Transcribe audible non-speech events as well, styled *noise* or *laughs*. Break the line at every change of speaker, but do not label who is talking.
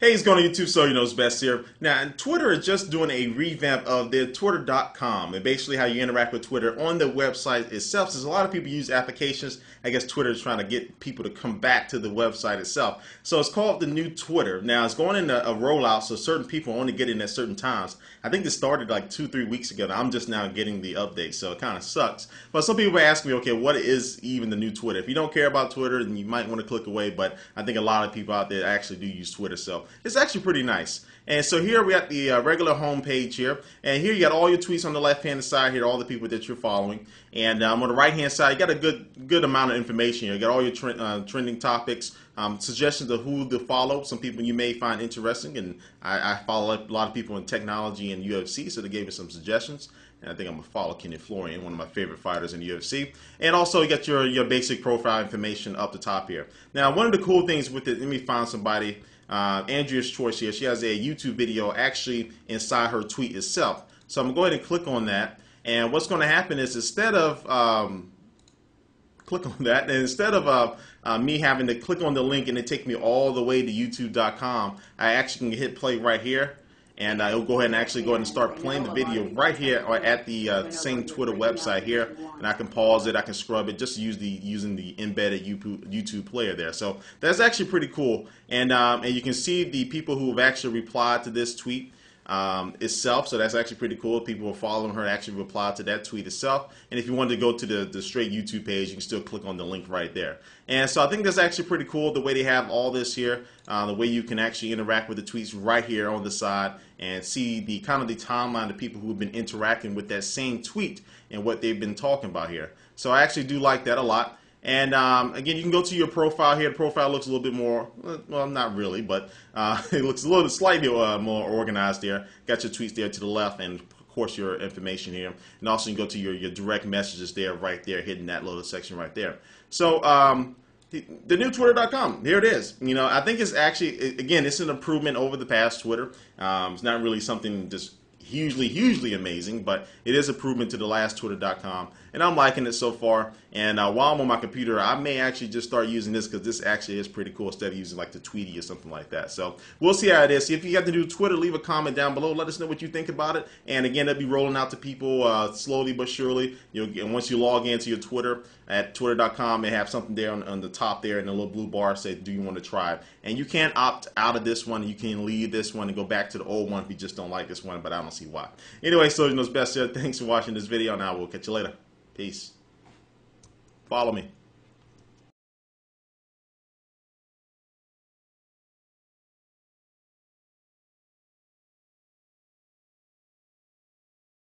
Hey, it's going to YouTube, so you know it's best here. Now, Twitter is just doing a revamp of their Twitter.com and basically how you interact with Twitter on the website itself. Since a lot of people use applications, I guess Twitter is trying to get people to come back to the website itself. So it's called the new Twitter. Now, it's going into a rollout, so certain people only get in at certain times. I think this started like two, three weeks ago. I'm just now getting the update, so it kind of sucks. But some people ask me, okay, what is even the new Twitter? If you don't care about Twitter, then you might want to click away, but I think a lot of people out there actually do use Twitter, so it's actually pretty nice. And so here we got the uh, regular home page here. And here you got all your tweets on the left-hand side here, all the people that you're following. And um, on the right-hand side, you got a good good amount of information here. You got all your uh, trending topics, um, suggestions of who to follow. Some people you may find interesting. And I, I, follow a lot of people in technology and UFC, so they gave me some suggestions. And I think I'm to follow Kenny Florian, one of my favorite fighters in the UFC. And also you got your, your basic profile information up the top here. Now, one of the cool things with it, let me find somebody uh, Andrea's Choice here. She has a YouTube video actually inside her tweet itself. So I'm going to click on that. And what's going to happen is instead of um, click on that, and instead of uh, uh, me having to click on the link and it take me all the way to YouTube.com, I actually can hit play right here and uh, it'll go ahead and actually go ahead and start playing the video right here or at the uh, same Twitter website here. And I can pause it I can scrub it just use the using the embedded YouTube player there. So that's actually pretty cool. And um, and you can see the people who have actually replied to this tweet um, itself. So that's actually pretty cool. People are following her actually reply to that tweet itself. And if you wanted to go to the, the straight YouTube page, you can still click on the link right there. And so I think that's actually pretty cool the way they have all this here, uh, the way you can actually interact with the tweets right here on the side and see the kind of the timeline of people who have been interacting with that same tweet and what they've been talking about here. So I actually do like that a lot. And um, again, you can go to your profile here. The profile looks a little bit more, well, not really, but uh, *laughs* it looks a little slightly uh, more organized there. Got your tweets there to the left and of course your information here. And also you can go to your, your direct messages there, right there, hitting that little section right there. So um, the new twitter.com here it is you know i think it's actually again it's an improvement over the past twitter um, it's not really something just hugely, hugely amazing, but it is a improvement to the last Twitter.com, and I'm liking it so far. And uh, while I'm on my computer, I may actually just start using this because this actually is pretty cool instead of using like the Tweetie or something like that. So we'll see how it is. If you have to do Twitter, leave a comment down below. Let us know what you think about it. And again, it'll be rolling out to people uh, slowly but surely. You'll, and once you log into your Twitter at twitter.com, they have something there on, on the top there in the little blue bar say, "Do you want to try it?" And you can opt out of this one. You can leave this one and go back to the old one if you just don't like this one. But I don't see why. Anyway, so you know, best. Thanks for watching this video. Now we'll catch you later. Peace. Follow me.